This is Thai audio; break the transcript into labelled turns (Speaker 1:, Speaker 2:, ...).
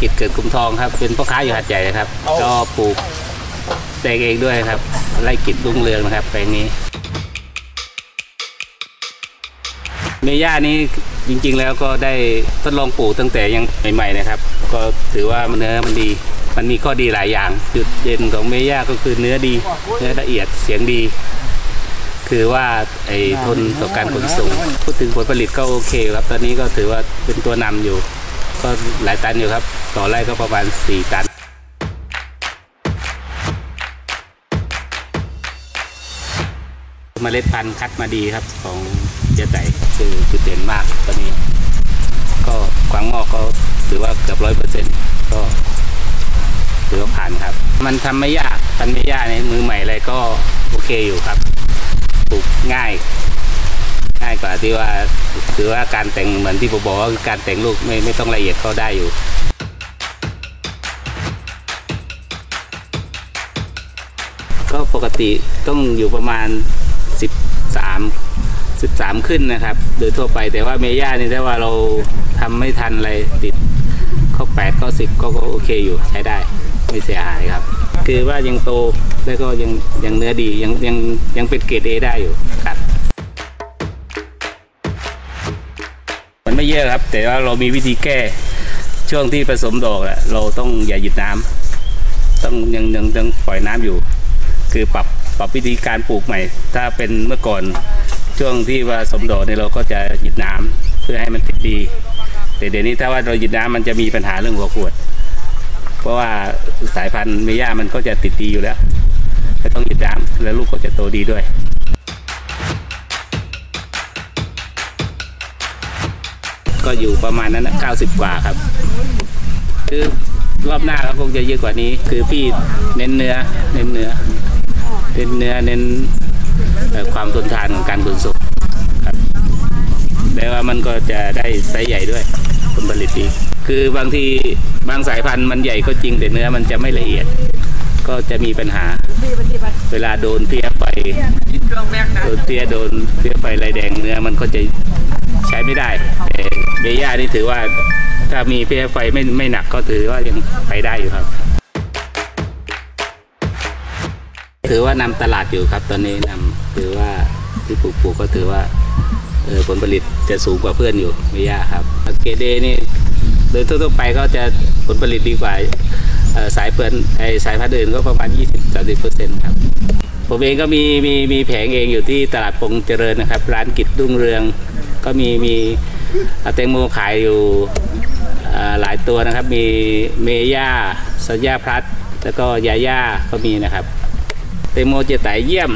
Speaker 1: กิจเกิดกุมทองครับ เป็นพ่อค้าอยู่หัดใหญ่นะครับ ก็ปลูกแตงเองด้วยครับไร่กิจรุ่งเรืองนะครับแปลงนี้ เมย่านี้จริงๆแล้วก็ได้ทดลองปลูกตั้งแต่ยังใหม่ๆนะครับ ก็ถือว่ามันเนื้อมันดี มันมีข้อดีหลายอย่าง จุดเด่นของเมย่าก็คือเนื้อดีเนื้อละเอียดเสียงดี คือว่าไอ้ทนต่อการขนส่งพูดถึงผลผลิตก็โอเคครับ ตอนนี้ก็ถือว่าเป็นตัวนำอยู่ ก็หลายตันอยู่ครับ ต่อไร่ก็ประมาณ 4 ตัน เมล็ดพันธุ์คัดมาดีครับของเจ๊ไต่คือจุดเด่นมากตอนนี้ ก็กวางงอกก็ถือว่าเกือบร้อยเปอร์เซ็นต์ก็ถือว่าผ่านครับ มันทำไม่ยากทำไม่ยากในมือใหม่อะไรก็โอเคอยู่ครับ ปลูกง่าย ง่ายกว่าที่ว่าคือว่าการแต่งเหมือนที่ผมบอกว่าการแต่งลูกไม่ไม่ต้องละเอียดก็ได้อยู่ก็ปกติต้องอยู่ประมาณ 13 13 ขึ้นนะครับ โดยทั่วไปแต่ว่าเมย่านี่ถ้าว่าเราทำไม่ทันอะไรติดข้อ8ข้อ10ก็ก็โอเคอยู่ใช้ได้ไม่เสียหายครับ คือว่ายังโตแล้วก็ยังยังเนื้อดียังยังยังเป็นเกรดเอได้อยู่ครับ ไม่เยอะครับ แต่ว่าเรามีวิธีแก้ช่วงที่ผสมดอกอะเราต้องอย่าหยุดน้ำต้องยังยังยังปล่อยน้ำอยู่ คือปรับปรับวิธีการปลูกใหม่ ถ้าเป็นเมื่อก่อนช่วงที่ว่าสมดอกเนี่ยเราก็จะหยุดน้ำเพื่อให้มันติดดี แต่เดี๋ยวนี้ถ้าว่าเราหยุดน้ำมันจะมีปัญหาเรื่องหัวขวด เพราะว่าสายพันธุ์เมย่ามันก็จะติดดีอยู่แล้วไม่ต้องหยุดน้ำแล้วลูกก็จะโตดีด้วย ก็อยู่ประมาณนั้นนะ90กว่าครับ คือรอบหน้าก็คงจะเยอะกว่านี้ คือพี่เน้นเนื้อ เน้นเนื้อ เน้นเนื้อเน้นความทนทานของการขนส่งครับแต่ว่ามันก็จะได้ไซส์ใหญ่ด้วยผลผลิตดีคือบางทีบางสายพันธุ์มันใหญ่ก็จริงแต่เนื้อมันจะไม่ละเอียด ก็จะมีปัญหา เวลาโดนเพี้ยไฟโดนเพี้ยโดนเพี้ยไฟลายแดงเนื้อมันก็จะ ใช้ไม่ได้เบย่านี่ถือว่าถ้ามีเพียไฟไม่ไม่หนักก็ถือว่ายังไปได้อยู่ครับ ถือว่านำตลาดอยู่ครับตอนนี้นำถือว่าที่ปลูกปลูกก็ถือว่าเออผลผลิตจะสูงกว่าเพื่อนอยู่ไม่ยาครับเกเดนี่โดยทั่วๆไปก็จะผลผลิตดีกว่าสายเพื่อนไอสายพันธุ์อื่นก็ประมาณ 20-30เปอร์เซ็นต์ครับผมเองก็มีมีมีแผงเองอยู่ที่ตลาดปงเจริญนะครับ ร้านกิจรุ่งเรือง ก็มีมีแตงโมขายอยู่หลายตัวนะครับ มีเมย่าสัญญาพลัสแล้วก็ยาย่าก็มีนะครับแตงโมเจไตเยี่ยม